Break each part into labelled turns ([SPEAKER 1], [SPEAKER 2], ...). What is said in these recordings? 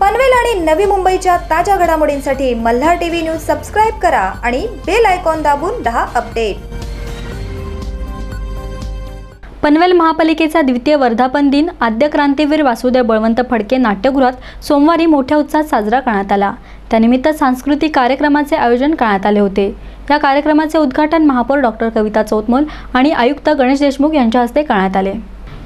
[SPEAKER 1] पनवेल आणि नवी मुंबईच्या ताज्या घडामोडींसाठी मल्हार टीव्ही न्यूज सबस्क्राईब करा आणि बेल आयकॉन दाबून रहा अपडेट.
[SPEAKER 2] पनवेल महापालिकेचा द्वितीय वर्धापन दिन आद्य क्रांतीवीर वासुदेव बळवंत फडके नाट्यगृहात सोमवारी मोठ्या उत्साहात साजरा करण्यात आला. त्यानिमित्त सांस्कृतिक कार्यक्रमाचे आयोजन करण्यात आले होते. या कार्यक्रमाचे उद्घाटन महापौर डॉक्टर कविता चौतमोल आणि आयुक्त गणेश देशमुख यांच्या हस्ते करण्यात आले.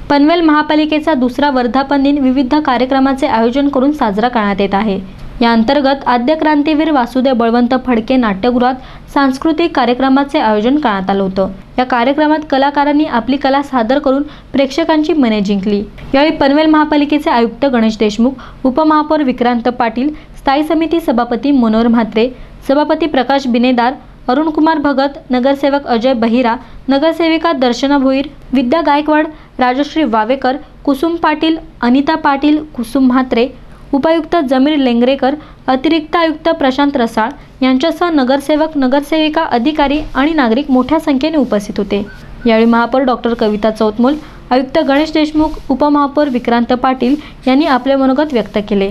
[SPEAKER 2] पनवेल महापालिकेचा दुसरा वर्धापन दिन विविध कार्यक्रमाचे आयोजन करून साजरा करण्यात येत आहे. या अंतर्गत आद्य क्रांतीवीर वासुदेव बळवंत फडके नाट्यगृहात सांस्कृतिक कार्यक्रमाचे आयोजन करण्यात आलं होतं. या कार्यक्रमात कलाकारांनी आपली कला सादर करून प्रेक्षकांची मने जिंकली. यावेळी पनवेल महापालिकेचे आयुक्त गणेश देशमुख उपमहापौर विक्रांत पाटील स्थायी समिती सभापती मनोहर म्हात्रे सभापती प्रकाश बिनेदार अरुणकुमार भगत नगरसेवक अजय बहिरा नगरसेविका दर्शना भोईर विद्या गायकवाड राजश्री वावेकर कुसुम पाटील अनिता पाटील कुसुम म्हात्रे उपायुक्त जमीर लेंगरेकर अतिरिक्त आयुक्त प्रशांत रसाळ यांच्यासह नगरसेवक नगरसेविका अधिकारी आणि नागरिक मोठ्या संख्येने उपस्थित होते. यावेळी महापौर डॉक्टर कविता चौतमोल आयुक्त गणेश देशमुख उपमहापौर विक्रांत पाटील यांनी आपले मनोगत व्यक्त केले.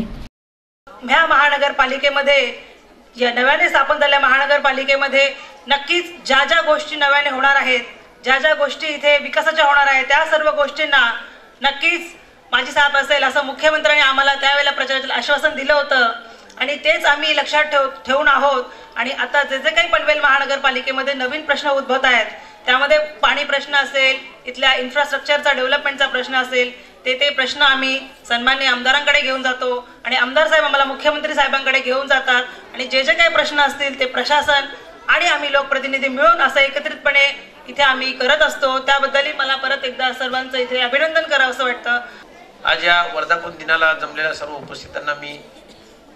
[SPEAKER 3] ह्या महानगरपालिकेमध्ये या नव्याने स्थापन झालेल्या महानगरपालिकेमध्ये नक्कीच ज्या ज्या गोष्टी नव्याने होणार आहेत ज्या ज्या गोष्टी इथे विकासाच्या होणार आहेत त्या सर्व गोष्टींना नक्कीच माझी साथ असेल असं मुख्यमंत्र्यांनी आम्हाला त्यावेळेला प्रचारातील आश्वासन दिलं होतं. आणि तेच आम्ही लक्षात ठेव ठेवून आहोत. आणि आता जे जे काही पनवेल महानगरपालिकेमध्ये नवीन प्रश्न उद्भवत आहेत त्यामध्ये पाणी प्रश्न असेल इथल्या इन्फ्रास्ट्रक्चरचा डेव्हलपमेंटचा प्रश्न असेल ते ते प्रश्न आम्ही सन्मान्य आमदारांकडे घेऊन जातो. आणि आमदार साहेब आम्हाला मुख्यमंत्री साहेबांकडे घेऊन जातात. आणि जे जे काही प्रश्न असतील ते प्रशासन आणि आम्ही लोकप्रतिनिधी मिळून असं एकत्रितपणे इथे आम्ही करत असतो. त्याबद्दलही मला परत एकदा सर्वांचं इथे अभिनंदन करावं असं वाटतं.
[SPEAKER 4] आज या वर्धापन दिनाला जमलेल्या सर्व उपस्थितांना मी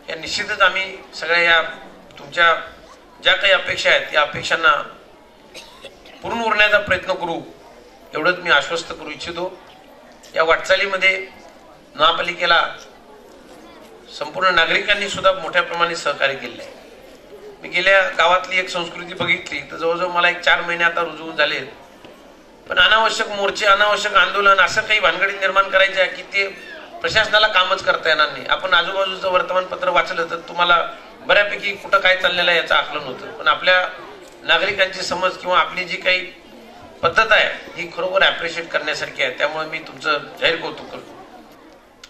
[SPEAKER 4] या निश्चितच आम्ही सगळ्या या तुमच्या ज्या काही अपेक्षा आहेत त्या अपेक्षांना पूर्ण उरण्याचा प्रयत्न करू एवढंच मी आश्वस्त करू इच्छितो. या वाटचालीमध्ये महापालिकेला संपूर्ण नागरिकांनी सुद्धा मोठ्या प्रमाणात सहकार्य केले आहे. मी गेल्या गावातली एक संस्कृती बघितली. तर जवळजवळ मला एक चार महिने आता रुजवून झाले. पण अनावश्यक मोर्चे अनावश्यक आंदोलन असं काही भानगडी निर्माण करायचे आहे की ते प्रशासनाला कामच करता येणार नाही. आपण आजूबाजूचं वर्तमानपत्र वाचलं तर तुम्हाला बऱ्यापैकी कुठं काय चाललेलं आहे याचं आकलन होतं. पण आपल्या नागरिकांची समज किंवा आपली जी काही पद्धत आहे ही खरोखर ॲप्रिशिएट करण्यासारखी आहे. त्यामुळे मी तुमचं जाहीर कौतुक करतो.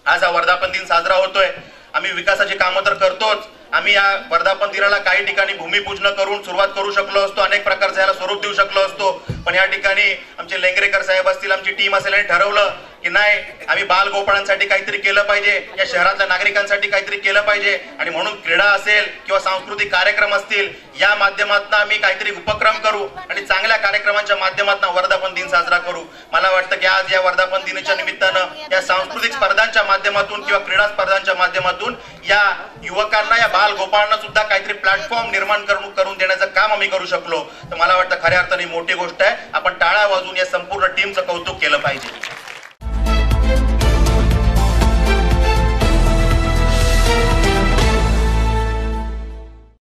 [SPEAKER 5] आज हा वर्धापन दिन साजरा होतोय. आम्ही विकासाची कामं तर करतोच. आम्ही या वर्धापन दिनाला काही ठिकाणी भूमिपूजन करून सुरुवात करू शकलो असतो अनेक प्रकारचं याला स्वरूप देऊ शकलो असतो. पण या ठिकाणी आमचे लेंगरेकर साहेब असतील आमची टीम असेल आणि ठरवलं की नाही आम्ही बाल गोपाळांसाठी काहीतरी केलं पाहिजे या शहरातल्या नागरिकांसाठी काहीतरी केलं पाहिजे. आणि म्हणून क्रीडा असेल किंवा सांस्कृतिक कार्यक्रम असतील या माध्यमातून आम्ही काहीतरी उपक्रम करू आणि चांगल्या कार्यक्रमांच्या माध्यमातून वर्धापन दिन साजरा करू. मला वाटतं की आज या वर्धापन दिनाच्या निमित्तानं या सांस्कृतिक स्पर्धांच्या माध्यमातून किंवा क्रीडा स्पर्धांच्या माध्यमातून या युवकांना या बाल गोपाळांना सुद्धा काहीतरी प्लॅटफॉर्म निर्माण करून करून देण्याचं काम आम्ही करू शकलो. तर मला वाटतं खऱ्या अर्थाने मोठी गोष्ट आहे. आपण टाळा वाजून या संपूर्ण टीमचं कौतुक केलं पाहिजे.